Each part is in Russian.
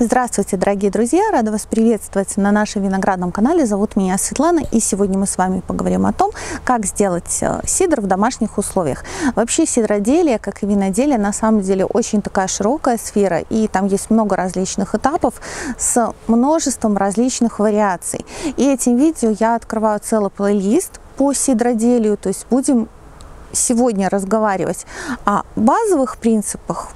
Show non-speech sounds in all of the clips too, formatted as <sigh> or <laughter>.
Здравствуйте, дорогие друзья! Рада вас приветствовать на нашем виноградном канале. Зовут меня Светлана, и сегодня мы с вами поговорим о том, как сделать э, сидр в домашних условиях. Вообще сидроделие, как и виноделие, на самом деле очень такая широкая сфера, и там есть много различных этапов с множеством различных вариаций. И этим видео я открываю целый плейлист по сидроделию, то есть будем сегодня разговаривать о базовых принципах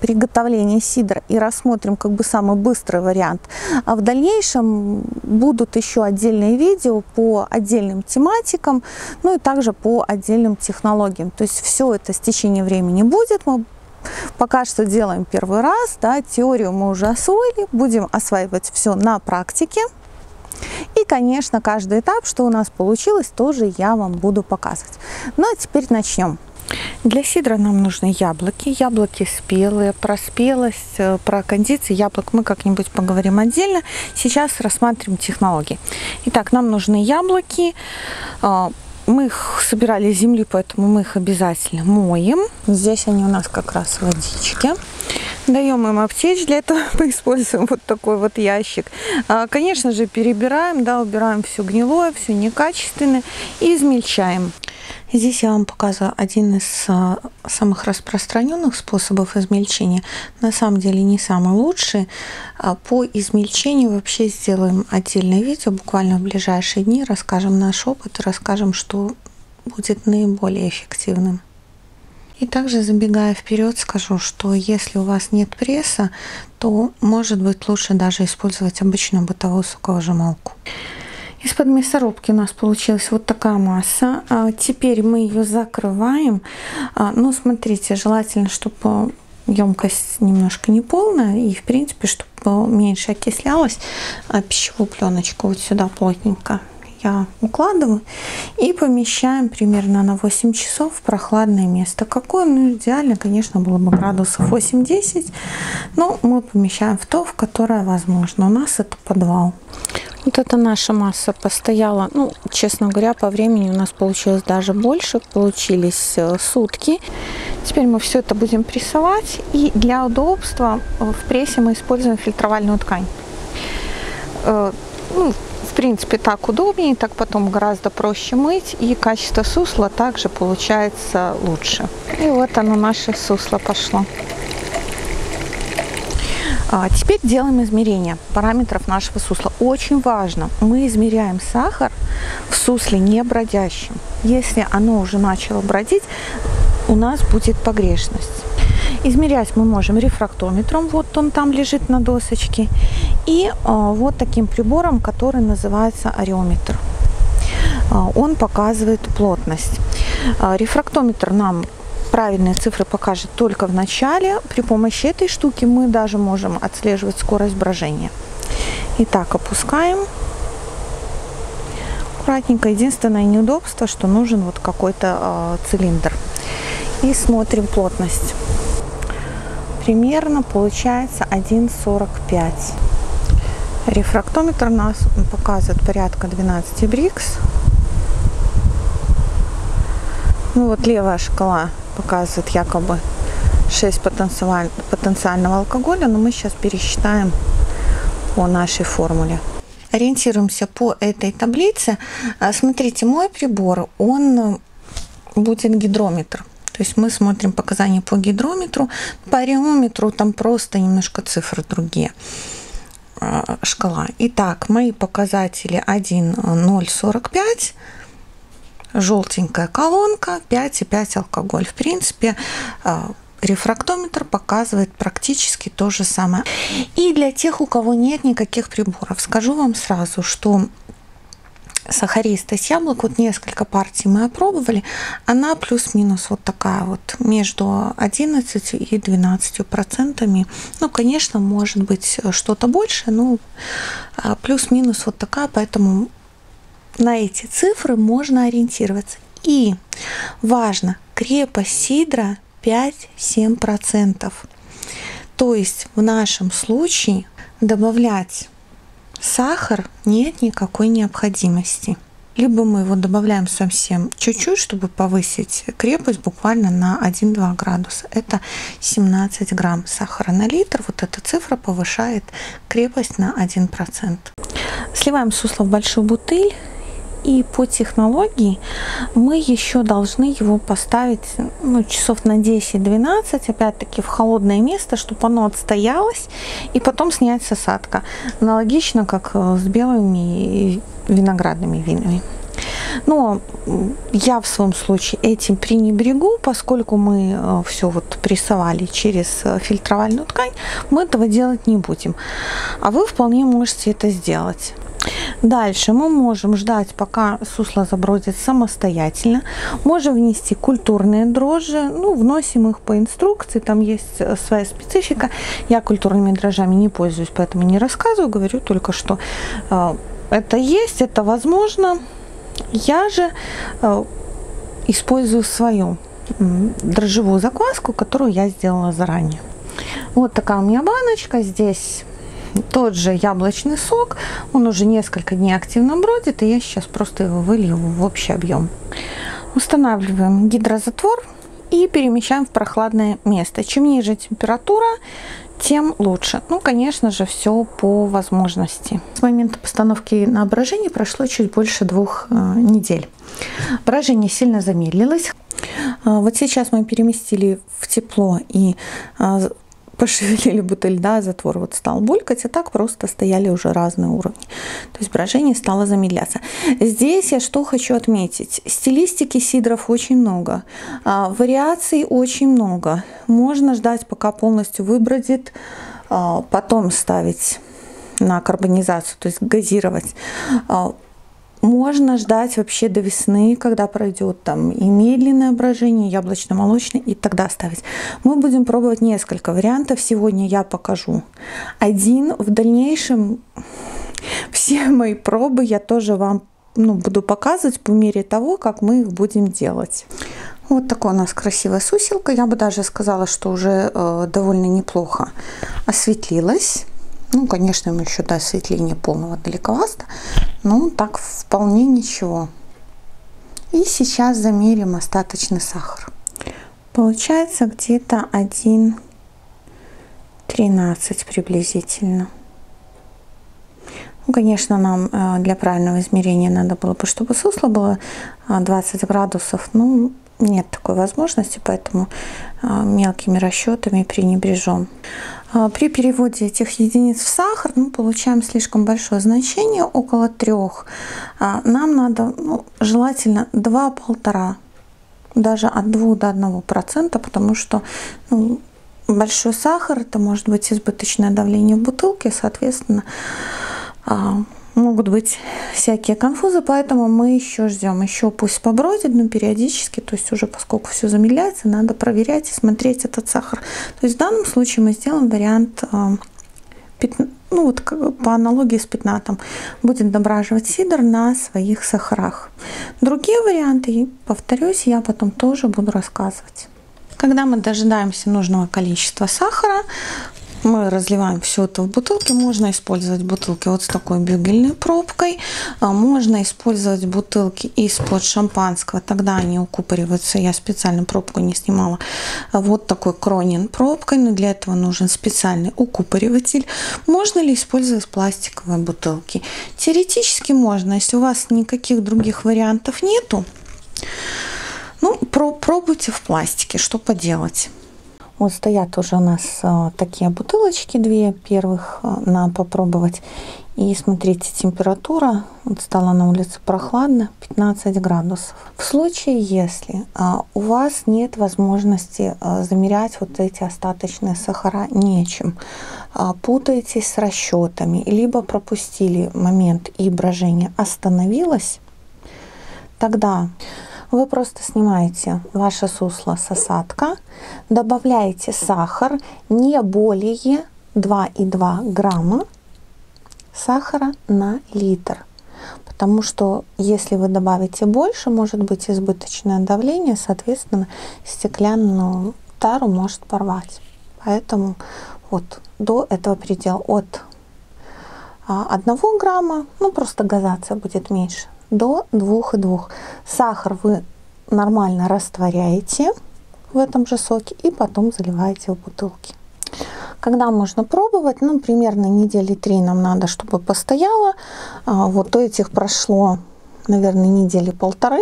приготовления сидра и рассмотрим как бы самый быстрый вариант. А в дальнейшем будут еще отдельные видео по отдельным тематикам, ну и также по отдельным технологиям. То есть все это с течением времени будет. Мы пока что делаем первый раз, да, теорию мы уже освоили, будем осваивать все на практике. И, конечно, каждый этап, что у нас получилось, тоже я вам буду показывать. Ну а теперь начнем. Для сидра нам нужны яблоки. Яблоки спелые. Про спелость, э, про кондиции яблок мы как-нибудь поговорим отдельно. Сейчас рассматриваем технологии. Итак, нам нужны яблоки. А, мы их собирали из земли, поэтому мы их обязательно моем. Здесь они у нас как раз в водичке. Даем им обтечь, для этого <laughs> мы используем вот такой вот ящик. А, конечно же, перебираем, да, убираем все гнилое, все некачественное и измельчаем. Здесь я вам показываю один из а, самых распространенных способов измельчения. На самом деле не самый лучший. А, по измельчению вообще сделаем отдельное видео. Буквально в ближайшие дни расскажем наш опыт расскажем, что будет наиболее эффективным. И также забегая вперед, скажу, что если у вас нет пресса, то может быть лучше даже использовать обычную бытовую соковыжималку. Из-под мясорубки у нас получилась вот такая масса. А теперь мы ее закрываем. А, ну, смотрите, желательно, чтобы емкость немножко не полная и, в принципе, чтобы меньше окислялась а пищевую пленочку вот сюда плотненько я укладываю и помещаем примерно на 8 часов в прохладное место. Какое? Ну, идеально, конечно, было бы градусов 8-10, но мы помещаем в то, в которое возможно. У нас это подвал. Вот эта наша масса постояла, ну, честно говоря, по времени у нас получилось даже больше, получились э, сутки. Теперь мы все это будем прессовать, и для удобства в прессе мы используем фильтровальную ткань. Ну, в принципе, так удобнее, так потом гораздо проще мыть, и качество сусла также получается лучше. И вот оно, наше сусло пошло. А теперь делаем измерение параметров нашего сусла. Очень важно, мы измеряем сахар в сусле не бродящем. Если оно уже начало бродить, у нас будет погрешность. Измерять мы можем рефрактометром, вот он там лежит на досочке, и а, вот таким прибором, который называется ареометр. А, он показывает плотность. А, рефрактометр нам правильные цифры покажет только в начале. При помощи этой штуки мы даже можем отслеживать скорость брожения. Итак, опускаем. Аккуратненько. Единственное неудобство, что нужен вот какой-то э, цилиндр. И смотрим плотность примерно получается 1,45. Рефрактометр у нас показывает порядка 12 брикс. Ну вот левая шкала показывает якобы 6 потенциаль, потенциального алкоголя, но мы сейчас пересчитаем по нашей формуле. Ориентируемся по этой таблице. А, смотрите, мой прибор, он будет гидрометр. То есть мы смотрим показания по гидрометру, по реометру там просто немножко цифры другие шкала. Итак, мои показатели 1,045, желтенькая колонка, 5,5 алкоголь. В принципе, а, рефрактометр показывает практически то же самое. И для тех, у кого нет никаких приборов, скажу вам сразу, что сахаристость яблок, вот несколько партий мы опробовали, она плюс-минус вот такая вот, между 11 и 12 процентами. Ну, конечно, может быть что-то больше, но а, плюс-минус вот такая, поэтому на эти цифры можно ориентироваться. И важно, крепость сидра 5-7 процентов. То есть в нашем случае добавлять сахар нет никакой необходимости. либо мы его добавляем совсем чуть-чуть, чтобы повысить крепость буквально на 1-2 градуса. Это 17 грамм сахара на литр. Вот эта цифра повышает крепость на 1%. Сливаем сусло в большую бутыль и по технологии мы еще должны его поставить ну, часов на 10-12, опять-таки в холодное место, чтобы оно отстоялось, и потом снять с осадка. Аналогично, как э, с белыми виноградными винами. Но я в своем случае этим пренебрегу, поскольку мы э, все вот прессовали через э, фильтровальную ткань, мы этого делать не будем. А вы вполне можете это сделать. Дальше мы можем ждать, пока сусло забродит самостоятельно. Можем внести культурные дрожжи. Ну, вносим их по инструкции, там есть э, своя специфика. Я культурными дрожжами не пользуюсь, поэтому не рассказываю. Говорю только, что э, это есть, это возможно. Я же э, использую свою дрожжевую закваску, которую я сделала заранее. Вот такая у меня баночка. Здесь тот же яблочный сок, он уже несколько дней активно бродит, и я сейчас просто его вылью в общий объем. Устанавливаем гидрозатвор и перемещаем в прохладное место. Чем ниже температура, тем лучше. Ну, конечно же, все по возможности. С момента постановки на брожение прошло чуть больше двух э, недель. Брожение сильно замедлилось. Э, вот сейчас мы переместили в тепло и э, пошевелили бутыль, да, затвор вот стал булькать, а так просто стояли уже разные уровни. То есть брожение стало замедляться. Здесь я что хочу отметить. Стилистики сидров очень много, а, вариаций очень много. Можно ждать, пока полностью выбродит, а, потом ставить на карбонизацию, то есть газировать. Можно ждать вообще до весны, когда пройдет там и медленное брожение, яблочно-молочное, и тогда ставить. Мы будем пробовать несколько вариантов. Сегодня я покажу один. В дальнейшем <laughs> все мои пробы я тоже вам ну, буду показывать по мере того, как мы их будем делать. Вот такая у нас красивая суселка. Я бы даже сказала, что уже э, довольно неплохо осветлилась. Ну, конечно, мы еще до осветления полного далековато, но так вполне ничего. И сейчас замерим остаточный сахар. Получается где-то 1,13 приблизительно. Ну, конечно, нам э, для правильного измерения надо было бы, чтобы сусло было 20 э, градусов. Ну, нет такой возможности, поэтому э, мелкими расчетами пренебрежем. А, при переводе этих единиц в сахар мы получаем слишком большое значение, около трех. А, нам надо ну, желательно 2-1,5, даже от 2 до 1 процента, потому что ну, большой сахар это может быть избыточное давление в бутылке, соответственно, а, могут быть всякие конфузы, поэтому мы еще ждем, еще пусть побродит, но периодически, то есть уже поскольку все замедляется, надо проверять и смотреть этот сахар. То есть в данном случае мы сделаем вариант а, ну вот по аналогии с пятнатом, будет дображивать сидр на своих сахарах. Другие варианты, повторюсь, я потом тоже буду рассказывать. Когда мы дожидаемся нужного количества сахара, мы разливаем все это в бутылки. Можно использовать бутылки вот с такой бюгельной пробкой. А, можно использовать бутылки из-под шампанского. Тогда они укупориваются. Я специально пробку не снимала. Вот такой кронин пробкой. Но для этого нужен специальный укупориватель. Можно ли использовать пластиковые бутылки? Теоретически можно. Если у вас никаких других вариантов нету, ну, про пробуйте в пластике, что поделать. Вот стоят уже у нас а, такие бутылочки, две первых а, на попробовать. И смотрите, температура, вот стала на улице прохладно, 15 градусов. В случае, если а, у вас нет возможности замерять вот эти остаточные сахара нечем, путаетесь с расчетами, либо пропустили момент и брожение остановилось, тогда вы просто снимаете ваше сусло с осадка, добавляете сахар не более 2,2 грамма сахара на литр. Потому что если вы добавите больше, может быть избыточное давление, соответственно, стеклянную тару может порвать. Поэтому вот до этого предела от 1 а, грамма, ну просто газация будет меньше, до 2,2. Сахар вы нормально растворяете в этом же соке и потом заливаете в бутылки. Когда можно пробовать? Ну, примерно недели три нам надо, чтобы постояло. А, вот у этих прошло, наверное, недели полторы.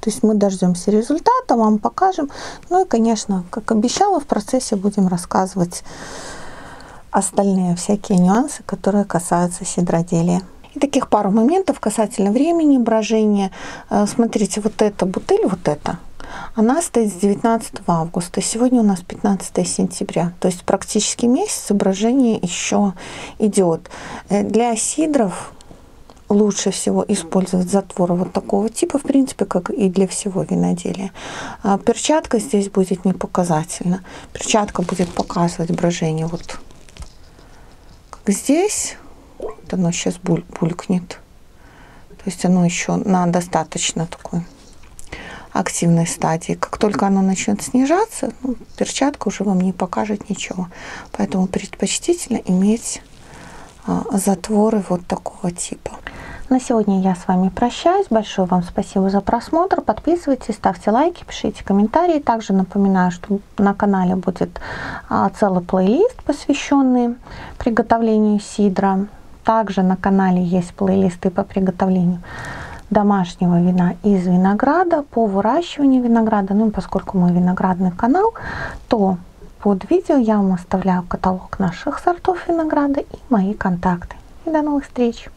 То есть мы дождемся результата, вам покажем. Ну и, конечно, как обещала, в процессе будем рассказывать остальные всякие нюансы, которые касаются сидроделия. Таких пару моментов касательно времени брожения. Э, смотрите, вот эта бутыль, вот эта, она стоит с 19 августа. Сегодня у нас 15 сентября. То есть практически месяц брожение еще идет. Э, для сидров лучше всего использовать затворы вот такого типа, в принципе, как и для всего виноделия. А перчатка здесь будет не показательна. Перчатка будет показывать брожение вот как здесь. Вот оно сейчас буль, булькнет. То есть оно еще на достаточно такой активной стадии. Как только оно начнет снижаться, ну, перчатка уже вам не покажет ничего. Поэтому предпочтительно иметь а, затворы вот такого типа. На сегодня я с вами прощаюсь. Большое вам спасибо за просмотр. Подписывайтесь, ставьте лайки, пишите комментарии. Также напоминаю, что на канале будет а, целый плейлист, посвященный приготовлению сидра. Также на канале есть плейлисты по приготовлению домашнего вина из винограда, по выращиванию винограда. Ну, поскольку мой виноградный канал, то под видео я вам оставляю каталог наших сортов винограда и мои контакты. И до новых встреч!